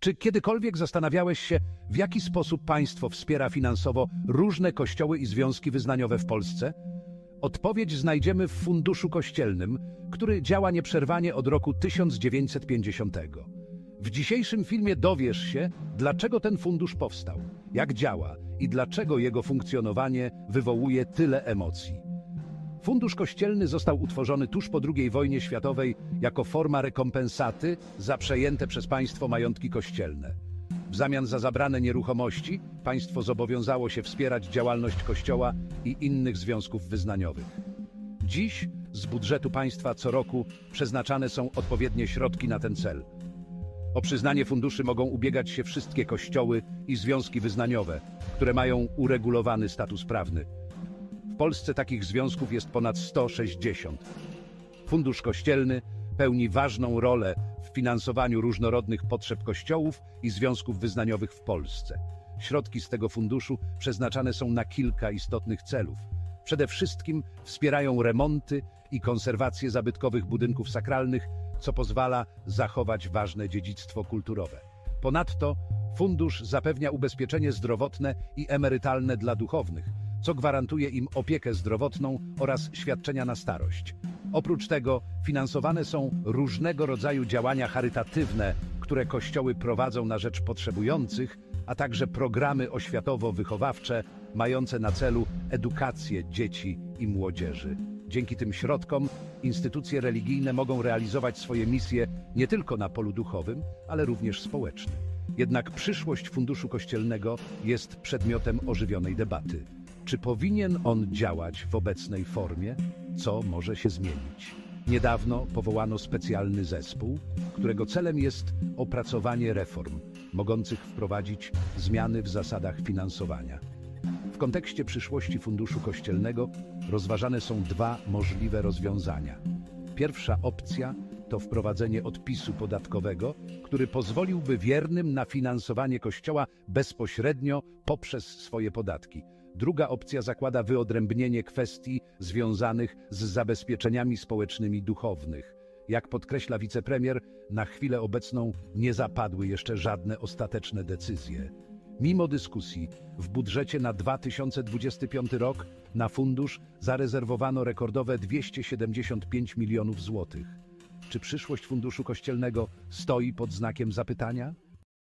Czy kiedykolwiek zastanawiałeś się, w jaki sposób państwo wspiera finansowo różne kościoły i związki wyznaniowe w Polsce? Odpowiedź znajdziemy w Funduszu Kościelnym, który działa nieprzerwanie od roku 1950. W dzisiejszym filmie dowiesz się, dlaczego ten fundusz powstał, jak działa i dlaczego jego funkcjonowanie wywołuje tyle emocji. Fundusz Kościelny został utworzony tuż po II wojnie światowej jako forma rekompensaty za przejęte przez państwo majątki kościelne. W zamian za zabrane nieruchomości państwo zobowiązało się wspierać działalność Kościoła i innych związków wyznaniowych. Dziś z budżetu państwa co roku przeznaczane są odpowiednie środki na ten cel. O przyznanie funduszy mogą ubiegać się wszystkie kościoły i związki wyznaniowe, które mają uregulowany status prawny. Polsce takich związków jest ponad 160. Fundusz Kościelny pełni ważną rolę w finansowaniu różnorodnych potrzeb kościołów i związków wyznaniowych w Polsce. Środki z tego funduszu przeznaczane są na kilka istotnych celów. Przede wszystkim wspierają remonty i konserwację zabytkowych budynków sakralnych, co pozwala zachować ważne dziedzictwo kulturowe. Ponadto fundusz zapewnia ubezpieczenie zdrowotne i emerytalne dla duchownych, co gwarantuje im opiekę zdrowotną oraz świadczenia na starość. Oprócz tego finansowane są różnego rodzaju działania charytatywne, które kościoły prowadzą na rzecz potrzebujących, a także programy oświatowo-wychowawcze mające na celu edukację dzieci i młodzieży. Dzięki tym środkom instytucje religijne mogą realizować swoje misje nie tylko na polu duchowym, ale również społecznym. Jednak przyszłość Funduszu Kościelnego jest przedmiotem ożywionej debaty. Czy powinien on działać w obecnej formie? Co może się zmienić? Niedawno powołano specjalny zespół, którego celem jest opracowanie reform mogących wprowadzić zmiany w zasadach finansowania. W kontekście przyszłości Funduszu Kościelnego rozważane są dwa możliwe rozwiązania. Pierwsza opcja to wprowadzenie odpisu podatkowego, który pozwoliłby wiernym na finansowanie Kościoła bezpośrednio poprzez swoje podatki. Druga opcja zakłada wyodrębnienie kwestii związanych z zabezpieczeniami społecznymi duchownych. Jak podkreśla wicepremier, na chwilę obecną nie zapadły jeszcze żadne ostateczne decyzje. Mimo dyskusji, w budżecie na 2025 rok na fundusz zarezerwowano rekordowe 275 milionów złotych. Czy przyszłość Funduszu Kościelnego stoi pod znakiem zapytania?